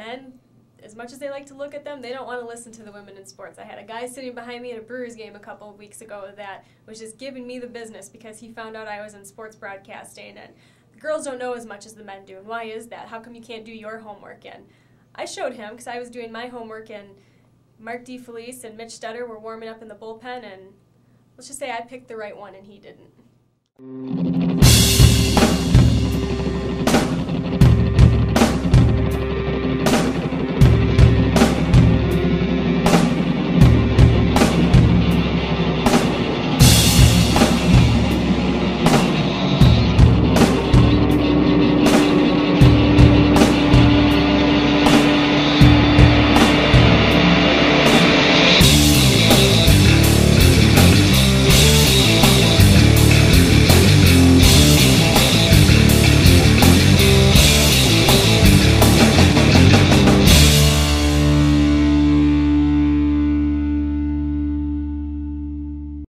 men, as much as they like to look at them, they don't want to listen to the women in sports. I had a guy sitting behind me at a Brewers game a couple of weeks ago that was just giving me the business because he found out I was in sports broadcasting and the girls don't know as much as the men do. And why is that? How come you can't do your homework? And I showed him because I was doing my homework and Mark DiFelice and Mitch Stetter were warming up in the bullpen and let's just say I picked the right one and he didn't.